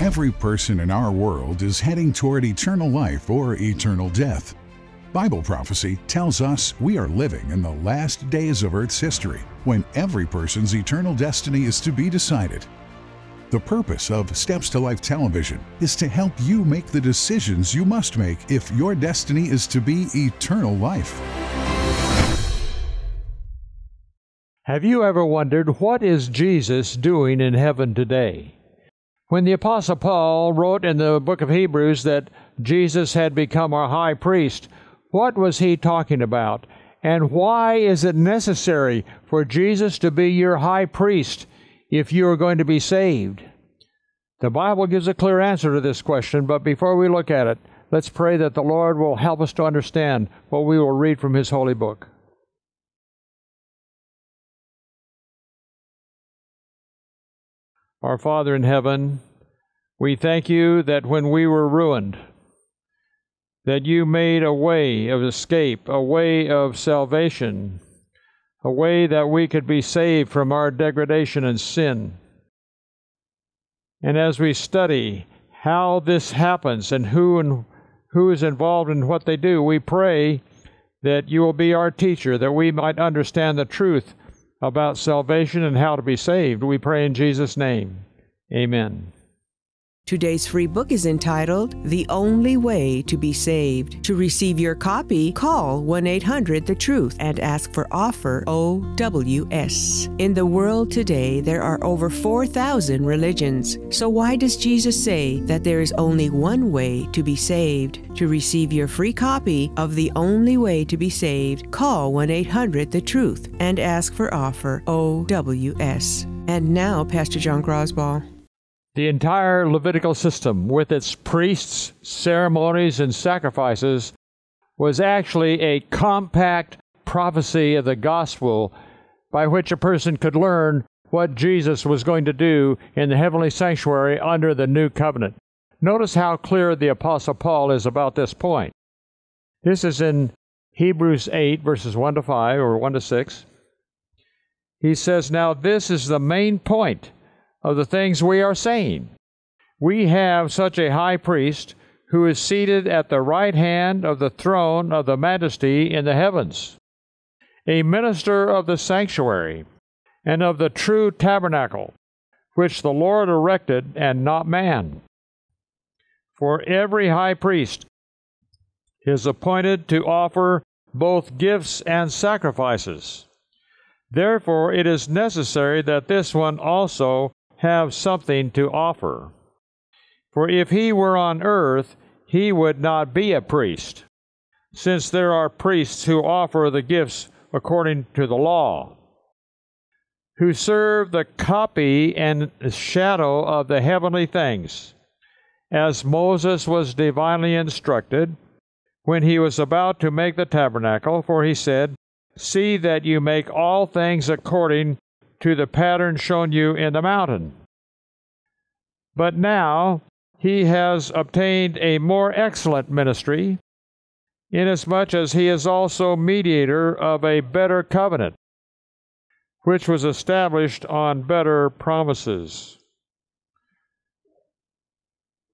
Every person in our world is heading toward eternal life or eternal death. Bible prophecy tells us we are living in the last days of Earth's history when every person's eternal destiny is to be decided. The purpose of Steps to Life television is to help you make the decisions you must make if your destiny is to be eternal life. Have you ever wondered what is Jesus doing in heaven today? When the Apostle Paul wrote in the book of Hebrews that Jesus had become our high priest, what was he talking about? And why is it necessary for Jesus to be your high priest if you are going to be saved? The Bible gives a clear answer to this question, but before we look at it, let's pray that the Lord will help us to understand what we will read from His holy book. Our Father in heaven, we thank you that when we were ruined, that you made a way of escape, a way of salvation, a way that we could be saved from our degradation and sin. And as we study how this happens and who and who is involved in what they do, we pray that you will be our teacher, that we might understand the truth about salvation and how to be saved. We pray in Jesus' name. Amen. Today's free book is entitled The Only Way to Be Saved. To receive your copy, call 1 800 The Truth and ask for offer OWS. In the world today, there are over 4,000 religions. So, why does Jesus say that there is only one way to be saved? To receive your free copy of The Only Way to Be Saved, call 1 800 The Truth and ask for offer OWS. And now, Pastor John Grosboll. The entire Levitical system, with its priests, ceremonies, and sacrifices, was actually a compact prophecy of the gospel by which a person could learn what Jesus was going to do in the heavenly sanctuary under the new covenant. Notice how clear the Apostle Paul is about this point. This is in Hebrews 8, verses 1 to 5, or 1 to 6. He says, Now this is the main point of the things we are saying. We have such a high priest who is seated at the right hand of the throne of the majesty in the heavens, a minister of the sanctuary and of the true tabernacle, which the Lord erected and not man. For every high priest is appointed to offer both gifts and sacrifices. Therefore, it is necessary that this one also have something to offer. For if he were on earth, he would not be a priest, since there are priests who offer the gifts according to the law, who serve the copy and shadow of the heavenly things, as Moses was divinely instructed when he was about to make the tabernacle, for he said, See that you make all things according to the pattern shown you in the mountain. But now he has obtained a more excellent ministry, inasmuch as he is also mediator of a better covenant, which was established on better promises.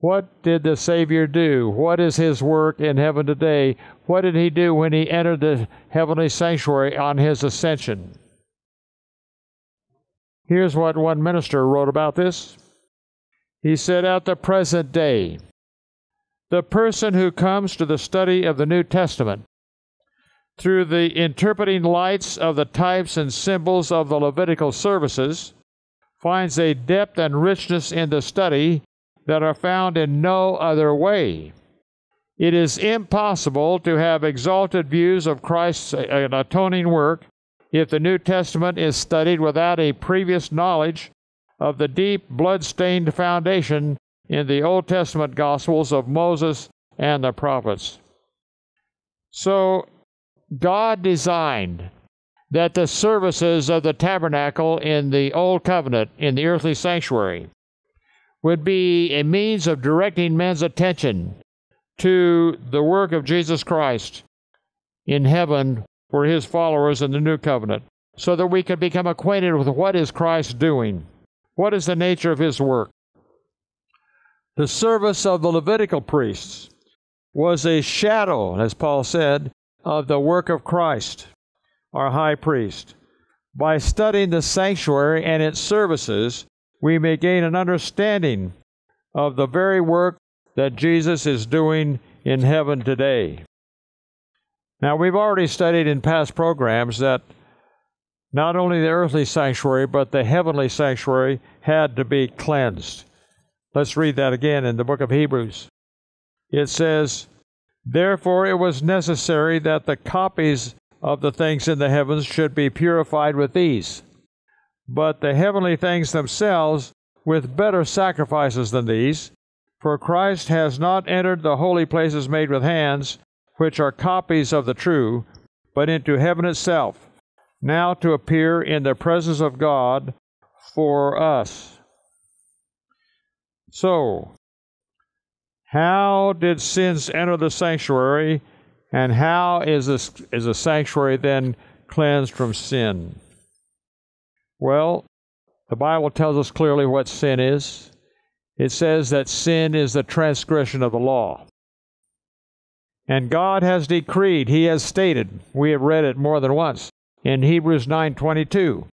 What did the Savior do? What is his work in heaven today? What did he do when he entered the heavenly sanctuary on his ascension? Here's what one minister wrote about this. He said, At the present day, the person who comes to the study of the New Testament through the interpreting lights of the types and symbols of the Levitical services finds a depth and richness in the study that are found in no other way. It is impossible to have exalted views of Christ's uh, atoning work if the New Testament is studied without a previous knowledge of the deep, blood-stained foundation in the Old Testament Gospels of Moses and the prophets. So, God designed that the services of the tabernacle in the Old Covenant, in the earthly sanctuary, would be a means of directing men's attention to the work of Jesus Christ in heaven for his followers in the new covenant, so that we can become acquainted with what is Christ doing, what is the nature of his work. The service of the Levitical priests was a shadow, as Paul said, of the work of Christ, our high priest. By studying the sanctuary and its services, we may gain an understanding of the very work that Jesus is doing in heaven today. Now, we've already studied in past programs that not only the earthly sanctuary, but the heavenly sanctuary had to be cleansed. Let's read that again in the book of Hebrews. It says, Therefore it was necessary that the copies of the things in the heavens should be purified with these, but the heavenly things themselves with better sacrifices than these. For Christ has not entered the holy places made with hands, which are copies of the true, but into heaven itself, now to appear in the presence of God for us. So, how did sins enter the sanctuary, and how is, this, is the sanctuary then cleansed from sin? Well, the Bible tells us clearly what sin is. It says that sin is the transgression of the law. And God has decreed, he has stated, we have read it more than once in Hebrews 9:22,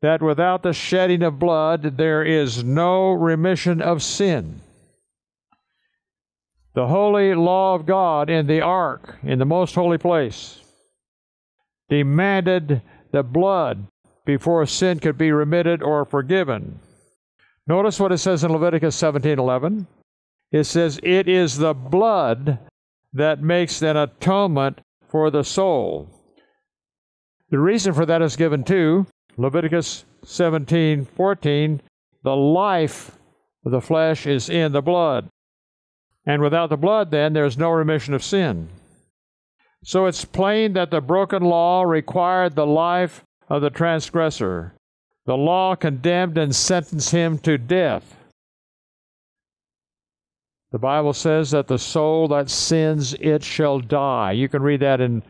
that without the shedding of blood there is no remission of sin. The holy law of God in the ark, in the most holy place, demanded the blood before sin could be remitted or forgiven. Notice what it says in Leviticus 17:11. It says, "It is the blood that makes an atonement for the soul." The reason for that is given too. Leviticus 17:14, "The life of the flesh is in the blood." And without the blood then there's no remission of sin. So it's plain that the broken law required the life of the transgressor. The law condemned and sentenced him to death. The Bible says that the soul that sins, it shall die. You can read that in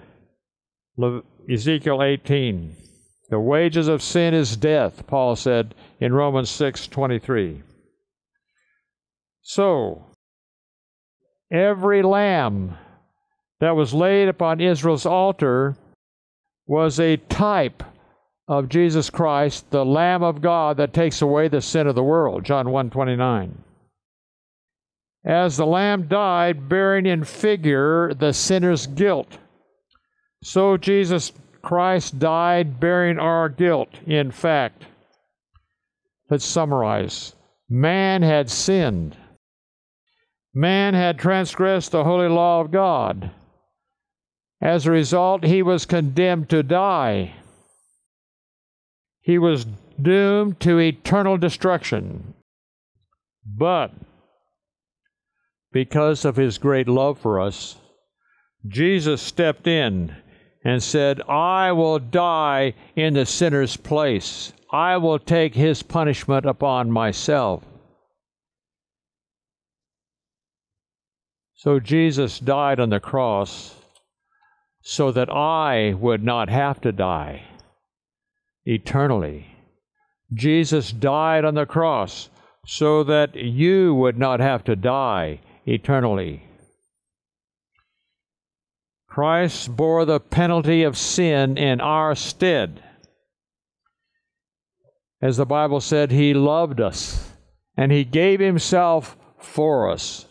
Ezekiel 18. The wages of sin is death, Paul said in Romans 6:23. So, every lamb that was laid upon Israel's altar was a type of Jesus Christ, the Lamb of God that takes away the sin of the world, John 1:29. As the lamb died bearing in figure the sinner's guilt, so Jesus Christ died bearing our guilt in fact. Let's summarize. Man had sinned. Man had transgressed the holy law of God. As a result, he was condemned to die he was doomed to eternal destruction. But because of his great love for us, Jesus stepped in and said, I will die in the sinner's place. I will take his punishment upon myself. So Jesus died on the cross so that I would not have to die eternally. Jesus died on the cross so that you would not have to die eternally. Christ bore the penalty of sin in our stead. As the Bible said, He loved us and He gave Himself for us.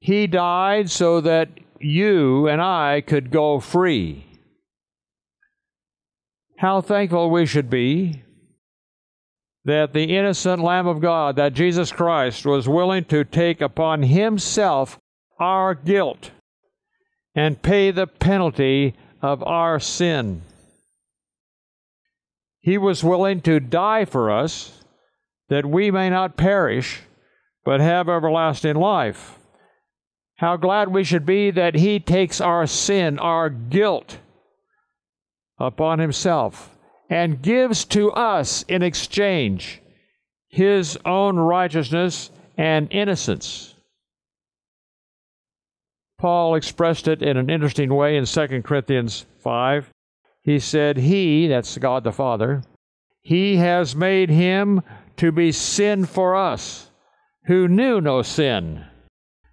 He died so that you and I could go free. How thankful we should be that the innocent Lamb of God, that Jesus Christ, was willing to take upon himself our guilt and pay the penalty of our sin. He was willing to die for us that we may not perish, but have everlasting life. How glad we should be that He takes our sin, our guilt, upon himself and gives to us in exchange his own righteousness and innocence. Paul expressed it in an interesting way in 2 Corinthians 5. He said, He, that's God the Father, He has made him to be sin for us, who knew no sin,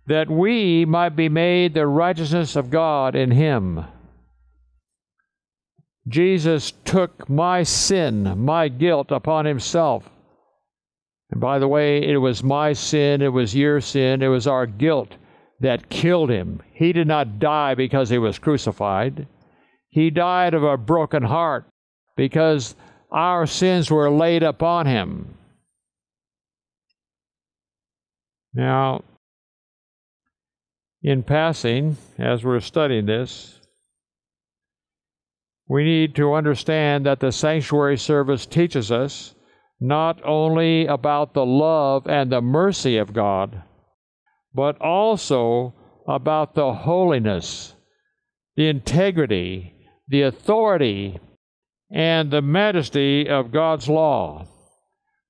that we might be made the righteousness of God in him. Jesus took my sin, my guilt upon himself. And by the way, it was my sin, it was your sin, it was our guilt that killed him. He did not die because he was crucified. He died of a broken heart because our sins were laid upon him. Now, in passing, as we're studying this, we need to understand that the sanctuary service teaches us not only about the love and the mercy of God, but also about the holiness, the integrity, the authority, and the majesty of God's law.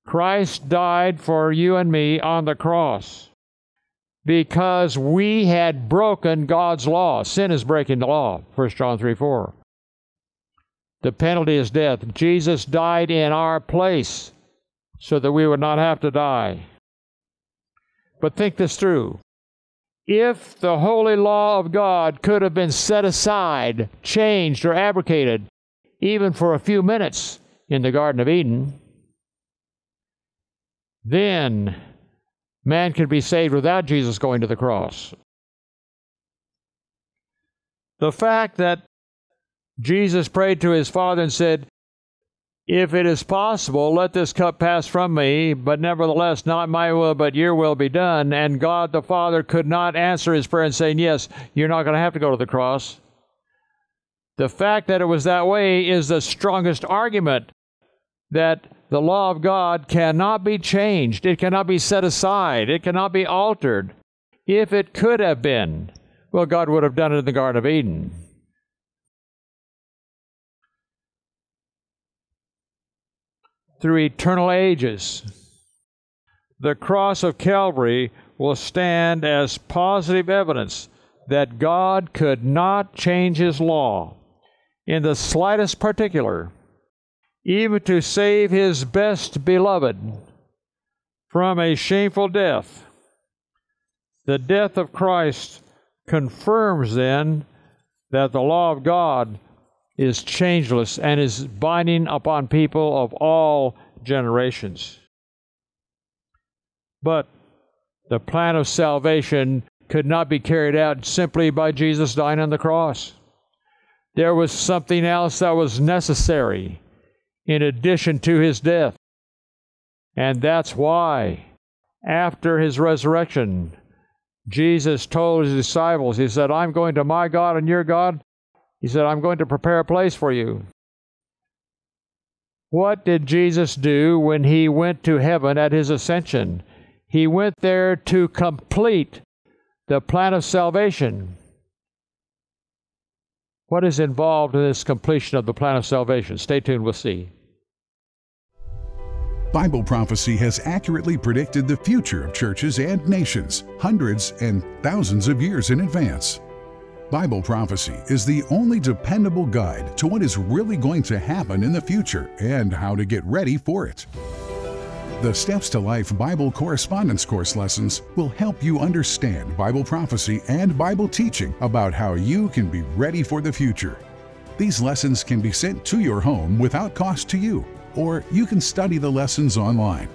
Christ died for you and me on the cross because we had broken God's law. Sin is breaking the law, 1 John 3 4. The penalty is death. Jesus died in our place so that we would not have to die. But think this through. If the holy law of God could have been set aside, changed, or abrogated, even for a few minutes in the Garden of Eden, then man could be saved without Jesus going to the cross. The fact that Jesus prayed to his Father and said, If it is possible, let this cup pass from me, but nevertheless, not my will, but your will be done. And God the Father could not answer his prayer and saying, Yes, you're not going to have to go to the cross. The fact that it was that way is the strongest argument that the law of God cannot be changed, it cannot be set aside, it cannot be altered. If it could have been, well, God would have done it in the Garden of Eden. Through eternal ages. The cross of Calvary will stand as positive evidence that God could not change His law in the slightest particular, even to save His best beloved from a shameful death. The death of Christ confirms then that the law of God is changeless and is binding upon people of all generations. But the plan of salvation could not be carried out simply by Jesus dying on the cross. There was something else that was necessary in addition to his death. And that's why, after his resurrection, Jesus told his disciples, He said, I'm going to my God and your God, he said, I'm going to prepare a place for you. What did Jesus do when he went to heaven at his ascension? He went there to complete the plan of salvation. What is involved in this completion of the plan of salvation? Stay tuned, we'll see. Bible prophecy has accurately predicted the future of churches and nations hundreds and thousands of years in advance. Bible prophecy is the only dependable guide to what is really going to happen in the future and how to get ready for it. The Steps to Life Bible Correspondence Course lessons will help you understand Bible prophecy and Bible teaching about how you can be ready for the future. These lessons can be sent to your home without cost to you, or you can study the lessons online.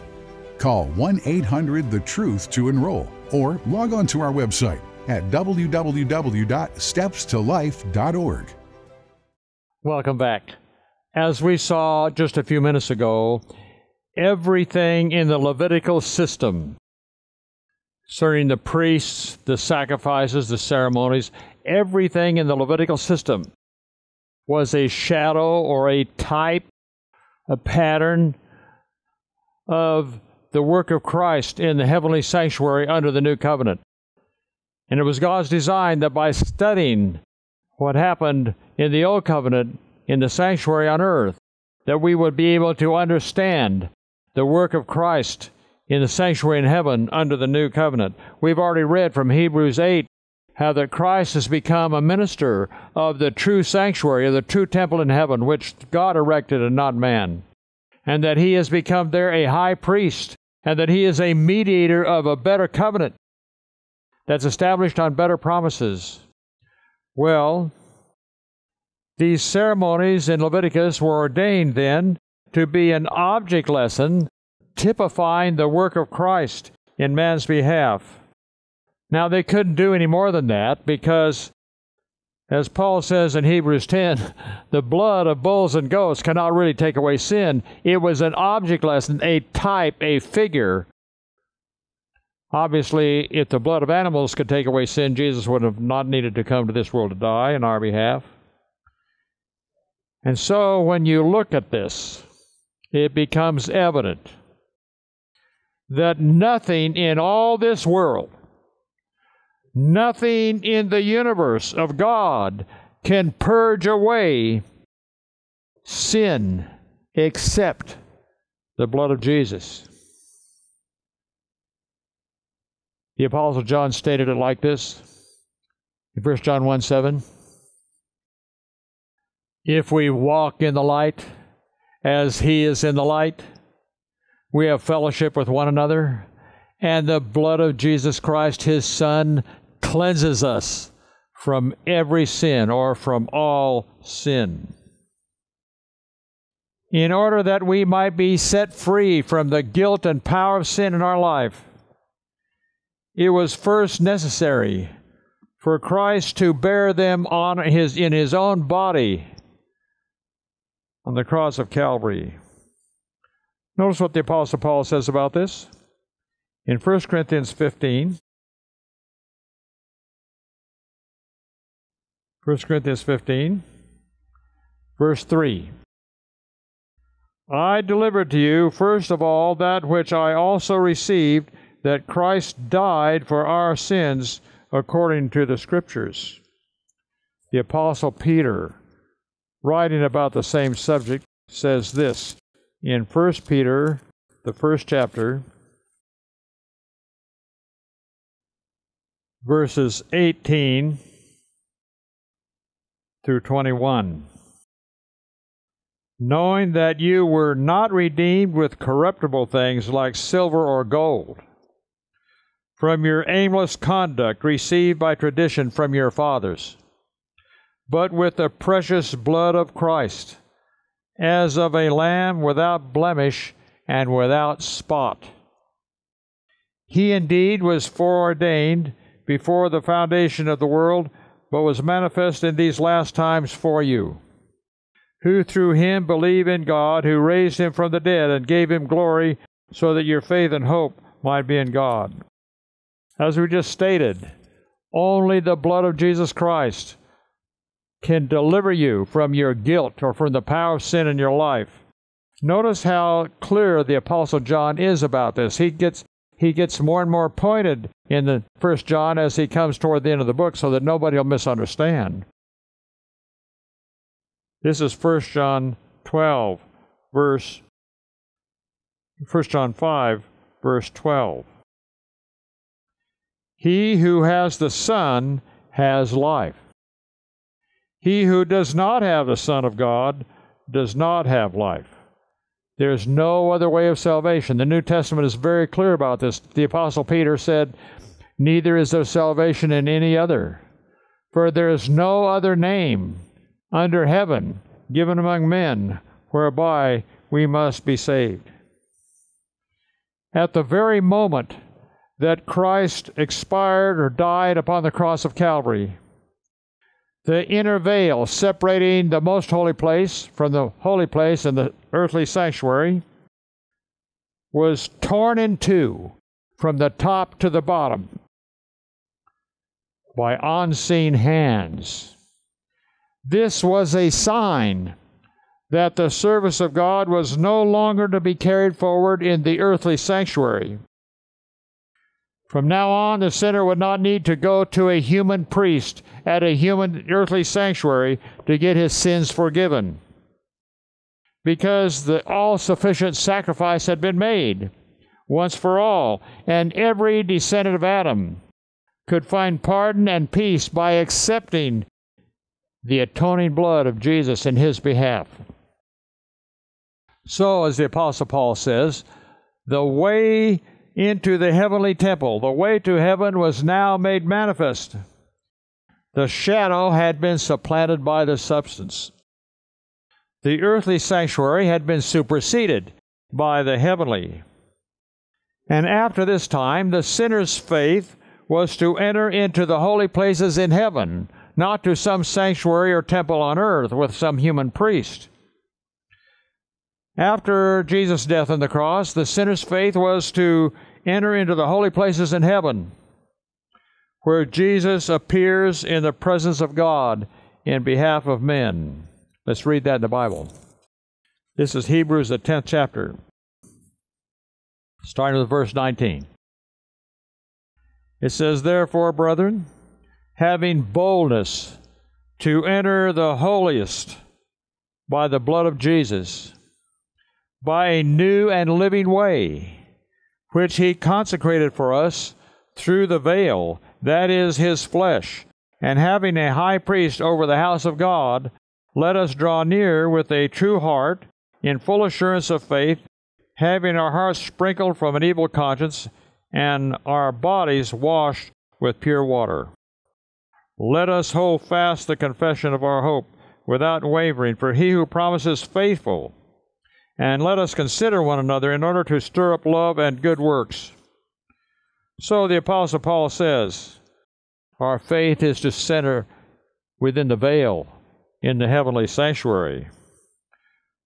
Call 1 800 The Truth to enroll, or log on to our website at www.stepstolife.org. Welcome back. As we saw just a few minutes ago, everything in the Levitical system concerning the priests, the sacrifices, the ceremonies, everything in the Levitical system was a shadow or a type, a pattern of the work of Christ in the heavenly sanctuary under the new covenant. And it was God's design that by studying what happened in the Old Covenant in the sanctuary on earth, that we would be able to understand the work of Christ in the sanctuary in heaven under the new covenant. We've already read from Hebrews 8 how that Christ has become a minister of the true sanctuary, of the true temple in heaven, which God erected and not man, and that he has become there a high priest and that he is a mediator of a better covenant that's established on better promises. Well, these ceremonies in Leviticus were ordained then to be an object lesson typifying the work of Christ in man's behalf. Now, they couldn't do any more than that because, as Paul says in Hebrews 10, the blood of bulls and goats cannot really take away sin. It was an object lesson, a type, a figure. Obviously, if the blood of animals could take away sin, Jesus would have not needed to come to this world to die in our behalf. And so, when you look at this, it becomes evident that nothing in all this world, nothing in the universe of God can purge away sin except the blood of Jesus. The Apostle John stated it like this in 1 John 1 7. If we walk in the light as he is in the light, we have fellowship with one another, and the blood of Jesus Christ, his Son, cleanses us from every sin or from all sin. In order that we might be set free from the guilt and power of sin in our life, it was first necessary for Christ to bear them on his, in his own body on the cross of Calvary. Notice what the Apostle Paul says about this in 1 Corinthians 15. 1 Corinthians 15, verse 3. I delivered to you, first of all, that which I also received, that Christ died for our sins according to the Scriptures. The Apostle Peter, writing about the same subject, says this in 1 Peter, the first chapter, verses 18 through 21. Knowing that you were not redeemed with corruptible things like silver or gold from your aimless conduct received by tradition from your fathers, but with the precious blood of Christ as of a lamb without blemish and without spot. He indeed was foreordained before the foundation of the world, but was manifest in these last times for you, who through him believe in God, who raised him from the dead and gave him glory, so that your faith and hope might be in God. As we just stated, only the blood of Jesus Christ can deliver you from your guilt or from the power of sin in your life. Notice how clear the apostle John is about this. He gets he gets more and more pointed in the first John as he comes toward the end of the book so that nobody will misunderstand. This is 1 John 12 verse 1 John 5 verse 12. He who has the Son has life. He who does not have the Son of God does not have life. There's no other way of salvation. The New Testament is very clear about this. The Apostle Peter said, Neither is there salvation in any other, for there is no other name under heaven given among men whereby we must be saved. At the very moment that Christ expired or died upon the cross of Calvary, the inner veil separating the most holy place from the holy place and the earthly sanctuary was torn in two from the top to the bottom by unseen hands. This was a sign that the service of God was no longer to be carried forward in the earthly sanctuary, from now on, the sinner would not need to go to a human priest at a human earthly sanctuary to get his sins forgiven. Because the all sufficient sacrifice had been made once for all, and every descendant of Adam could find pardon and peace by accepting the atoning blood of Jesus in his behalf. So, as the Apostle Paul says, The way into the heavenly temple, the way to heaven was now made manifest. The shadow had been supplanted by the substance. The earthly sanctuary had been superseded by the heavenly. And after this time, the sinner's faith was to enter into the holy places in heaven, not to some sanctuary or temple on earth with some human priest. After Jesus' death on the cross, the sinner's faith was to enter into the holy places in heaven where Jesus appears in the presence of God in behalf of men. Let's read that in the Bible. This is Hebrews, the 10th chapter, starting with verse 19. It says, Therefore, brethren, having boldness to enter the holiest by the blood of Jesus, by a new and living way, which he consecrated for us through the veil that is his flesh. And having a high priest over the house of God, let us draw near with a true heart, in full assurance of faith, having our hearts sprinkled from an evil conscience, and our bodies washed with pure water. Let us hold fast the confession of our hope without wavering, for he who promises faithful. And let us consider one another in order to stir up love and good works so the Apostle Paul says, our faith is to center within the veil in the heavenly sanctuary.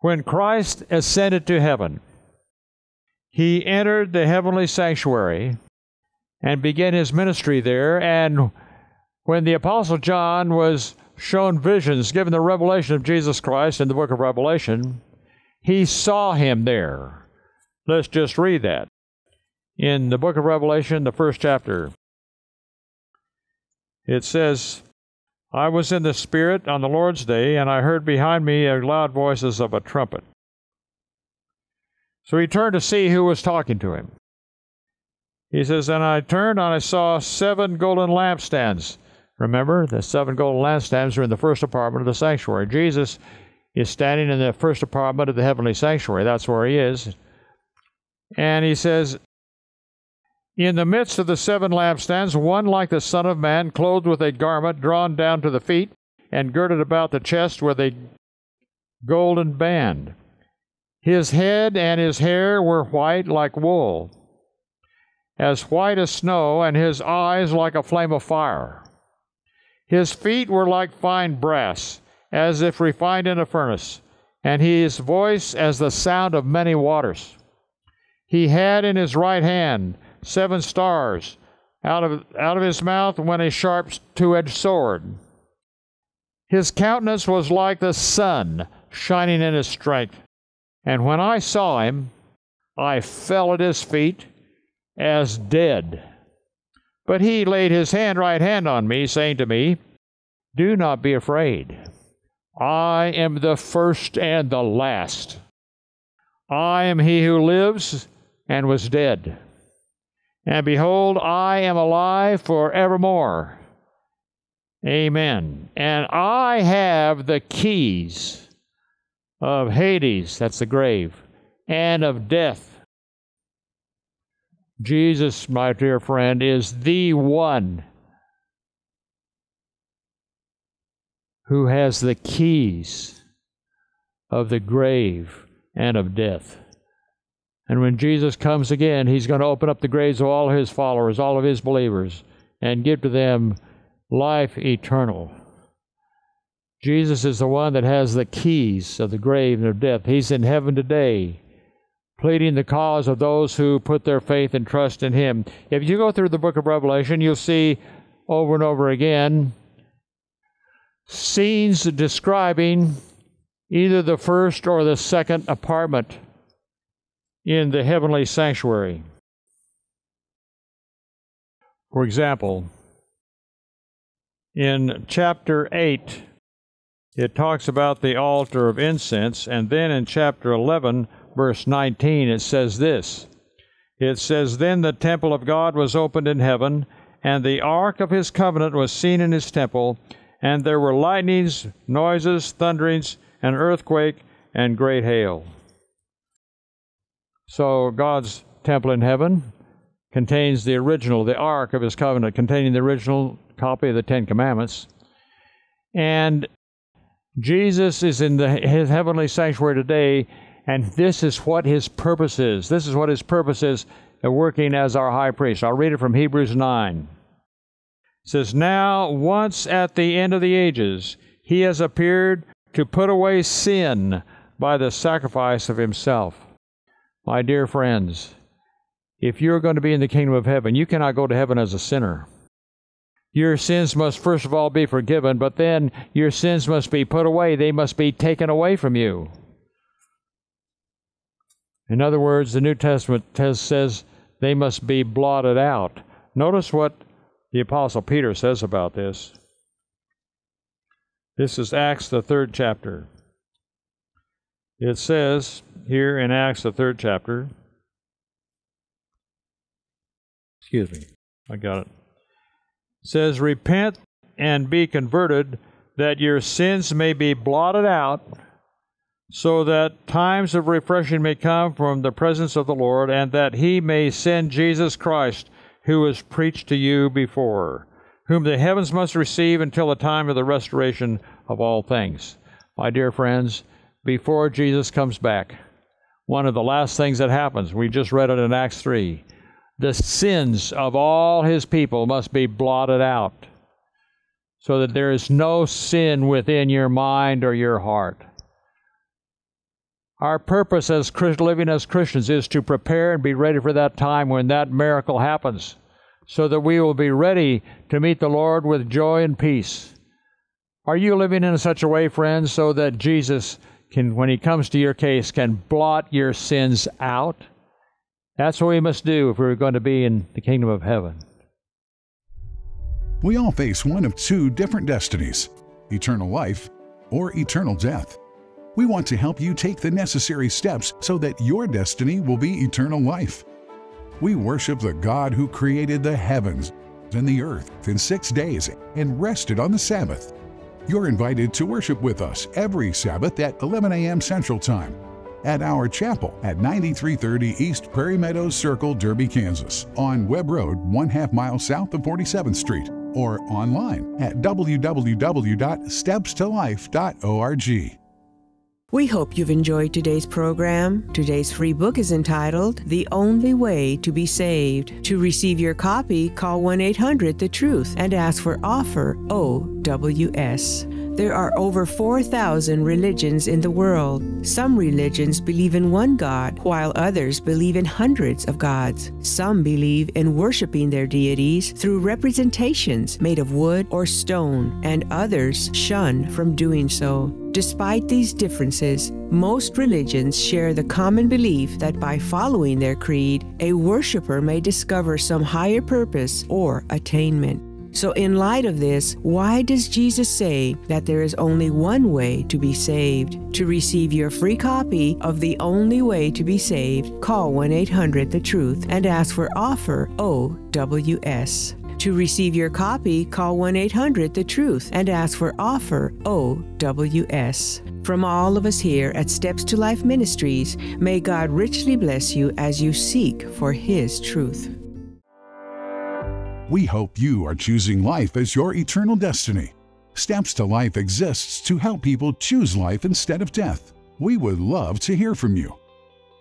When Christ ascended to heaven, he entered the heavenly sanctuary and began his ministry there. And when the Apostle John was shown visions, given the revelation of Jesus Christ in the book of Revelation, he saw him there. Let's just read that in the book of Revelation, the first chapter. It says, I was in the Spirit on the Lord's day, and I heard behind me a loud voices of a trumpet. So he turned to see who was talking to him. He says, And I turned and I saw seven golden lampstands. Remember, the seven golden lampstands are in the first apartment of the sanctuary. Jesus is standing in the first apartment of the heavenly sanctuary. That's where he is. And he says, in the midst of the seven lampstands, one like the Son of Man, clothed with a garment drawn down to the feet, and girded about the chest with a golden band. His head and his hair were white like wool, as white as snow, and his eyes like a flame of fire. His feet were like fine brass, as if refined in a furnace, and his voice as the sound of many waters. He had in his right hand seven stars. Out of, out of his mouth went a sharp two edged sword. His countenance was like the sun shining in his strength. And when I saw him, I fell at his feet as dead. But he laid his hand right hand on me, saying to me, Do not be afraid. I am the first and the last. I am he who lives and was dead. And behold, I am alive forevermore. Amen. And I have the keys of Hades, that's the grave, and of death. Jesus, my dear friend, is the one who has the keys of the grave and of death. And when Jesus comes again, he's going to open up the graves of all his followers, all of his believers, and give to them life eternal. Jesus is the one that has the keys of the grave and of death. He's in heaven today, pleading the cause of those who put their faith and trust in him. If you go through the book of Revelation, you'll see over and over again scenes describing either the first or the second apartment in the heavenly sanctuary. For example, in chapter 8, it talks about the altar of incense, and then in chapter 11, verse 19, it says this It says, Then the temple of God was opened in heaven, and the ark of his covenant was seen in his temple, and there were lightnings, noises, thunderings, an earthquake, and great hail. So God's temple in heaven contains the original, the Ark of His covenant, containing the original copy of the Ten Commandments. And Jesus is in the, his heavenly sanctuary today, and this is what his purpose is. This is what his purpose is uh, working as our high priest. I'll read it from Hebrews 9. Says, Now, once at the end of the ages, he has appeared to put away sin by the sacrifice of himself. My dear friends, if you're going to be in the kingdom of heaven, you cannot go to heaven as a sinner. Your sins must first of all be forgiven, but then your sins must be put away. They must be taken away from you. In other words, the New Testament says they must be blotted out. Notice what the Apostle Peter says about this. This is Acts, the third chapter. It says here in Acts, the third chapter, excuse me, I got it. it says, Repent and be converted, that your sins may be blotted out so that times of refreshing may come from the presence of the Lord, and that he may send Jesus Christ, who was preached to you before, whom the heavens must receive until the time of the restoration of all things. My dear friends, before Jesus comes back, one of the last things that happens, we just read it in Acts 3, the sins of all his people must be blotted out, so that there is no sin within your mind or your heart. Our purpose as living as Christians is to prepare and be ready for that time when that miracle happens, so that we will be ready to meet the Lord with joy and peace. Are you living in such a way, friends, so that Jesus can, when He comes to your case, can blot your sins out? That's what we must do if we're going to be in the kingdom of heaven. We all face one of two different destinies eternal life or eternal death we want to help you take the necessary steps so that your destiny will be eternal life. We worship the God who created the heavens and the earth in six days and rested on the Sabbath. You're invited to worship with us every Sabbath at 11 a.m. Central Time at our chapel at 9330 East Prairie Meadows Circle, Derby, Kansas, on Webb Road, one half mile south of 47th Street, or online at www.stepstolife.org. We hope you've enjoyed today's program. Today's free book is entitled The Only Way to Be Saved. To receive your copy, call 1 800 The Truth and ask for offer OWS. There are over 4,000 religions in the world. Some religions believe in one God, while others believe in hundreds of gods. Some believe in worshiping their deities through representations made of wood or stone, and others shun from doing so. Despite these differences, most religions share the common belief that by following their creed, a worshiper may discover some higher purpose or attainment. So, in light of this, why does Jesus say that there is only one way to be saved? To receive your free copy of The Only Way to Be Saved, call 1 800 The Truth and ask for offer OWS. To receive your copy, call 1 800 The Truth and ask for offer OWS. From all of us here at Steps to Life Ministries, may God richly bless you as you seek for His truth. We hope you are choosing life as your eternal destiny. Steps to Life exists to help people choose life instead of death. We would love to hear from you.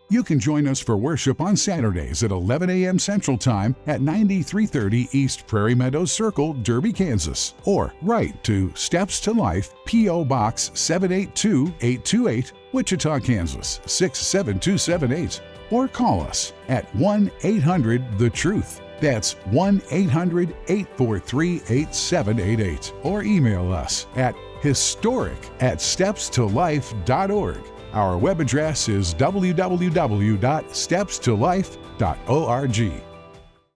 You can join us for worship on Saturdays at 11 a.m. Central Time at 9330 East Prairie Meadows Circle, Derby, Kansas. Or write to Steps to Life, P.O. Box 782828, Wichita, Kansas 67278. Or call us at 1 800 The Truth. That's 1 800 843 8788. Or email us at historic at stepstolife.org. Our web address is www.stepstolife.org.